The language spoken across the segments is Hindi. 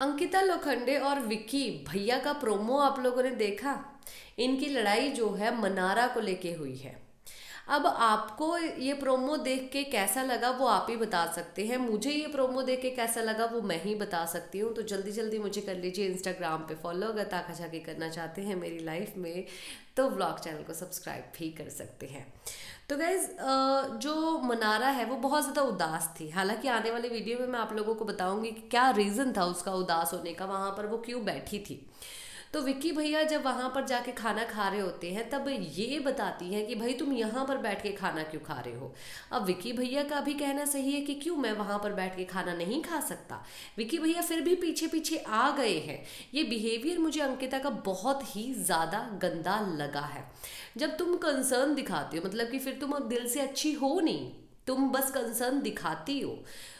अंकिता लोखंडे और विक्की, भैया का प्रोमो आप लोगों ने देखा? इनकी लड़ाई जो है, मनारा को लेके हुई है। अब आपको ये प्रोमो देख के कैसा लगा वो आप ही बता सकते हैं। मुझे ये प्रोमो देख के कैसा लगा वो मैं ही बता सकती हूँ। तो जल्दी जल्दी मुझे कर लीजिए इंस्टाग्राम पे फॉलो अगर ताका झाकी करना चाहते हैं मेरी लाइफ में तो व्लॉग चैनल को सब्सक्राइब भी कर सकते हैं। तो गैज़ जो मनारा है, वो बहुत ज़्यादा उदास थी। हालाँकि आने वाली वीडियो में मैं आप लोगों को बताऊँगी कि क्या रीज़न था उसका उदास होने का, वहाँ पर वो क्यों बैठी थी। तो विक्की भैया जब वहाँ पर जाके खाना खा रहे होते हैं, तब ये बताती हैं कि भाई, तुम यहाँ पर बैठ के खाना क्यों खा रहे हो? अब विक्की भैया का भी कहना सही है कि क्यों मैं वहाँ पर बैठ के खाना नहीं खा सकता? विक्की भैया फिर भी पीछे पीछे आ गए हैं। ये बिहेवियर मुझे अंकिता का बहुत ही ज़्यादा गंदा लगा है। जब तुम कंसर्न दिखाते हो मतलब कि फिर तुम अब दिल से अच्छी हो नहीं, तुम बस कंसर्न दिखाती हो।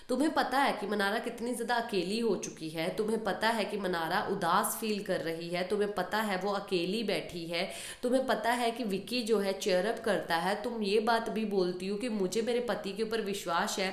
तुम्हें पता है कि मनारा कितनी ज़्यादा अकेली हो चुकी है, तुम्हें पता है कि मनारा उदास फील कर रही है, तुम्हें पता है वो अकेली बैठी है, तुम्हें पता है कि विकी जो है चेयरअप करता है। तुम ये बात भी बोलती हो कि मुझे मेरे पति के ऊपर विश्वास है,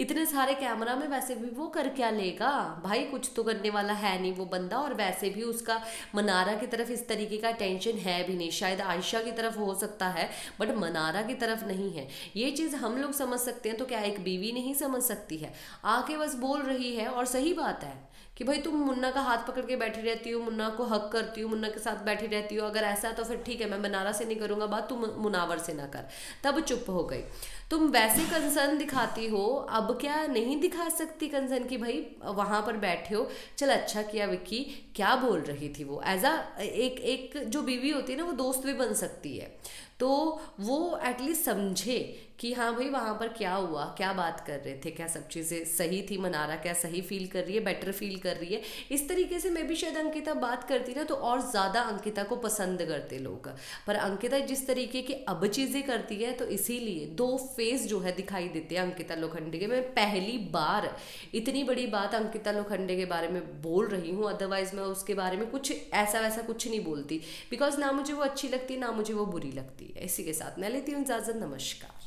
इतने सारे कैमरा में वैसे भी वो कर क्या लेगा? भाई कुछ तो करने वाला है नहीं वो बंदा, और वैसे भी उसका मनारा की तरफ़ इस तरीके का टेंशन है भी नहीं। शायद आयशा की तरफ़ हो सकता है बट मनारा की तरफ़ नहीं है। ये चीज़ हम लोग समझ सकते हैं तो क्या एक बीवी नहीं समझ सकती है? आके बस बोल रही है और सही बात है कि भाई तुम मुन्ना का हाथ पकड़ के बैठी रहती हो, मुन्ना को हक करती हो, मुन्ना के साथ बैठी रहती हो। अगर ऐसा है तो फिर ठीक है, मैं बनारा से नहीं करूँगा बात, तुम मुनावर से ना कर। तब चुप हो गई। तुम वैसे कंसर्न दिखाती हो, अब क्या नहीं दिखा सकती कंसर्न की भाई वहाँ पर बैठे हो? चल अच्छा किया विक्की, क्या बोल रही थी वो? एज अ एक एक जो बीवी होती है ना, वो दोस्त भी बन सकती है। तो वो एटलीस्ट समझे कि हाँ भाई, वहाँ पर क्या हुआ? क्या बात कर रहे थे? क्या सब चीज़ें सही थी मनारा? क्या सही फील कर रही है? बेटर फील कर रही है? इस तरीके से मैं भी शायद अंकिता बात करती ना तो और ज़्यादा अंकिता को पसंद करते लोग। पर अंकिता जिस तरीके की अब चीज़ें करती है तो इसीलिए दो फेस जो है दिखाई देते हैं अंकिता लोखंडे के। मैं पहली बार इतनी बड़ी बात अंकिता लोखंडे के बारे में बोल रही हूँ अदरवाइज़ मैं उसके बारे में कुछ ऐसा वैसा कुछ नहीं बोलती। बिकॉज़ ना मुझे वो अच्छी लगती, ना मुझे वो बुरी लगती। है इसी के साथ मैं लेती हूँ इजाज़त, नमस्कार।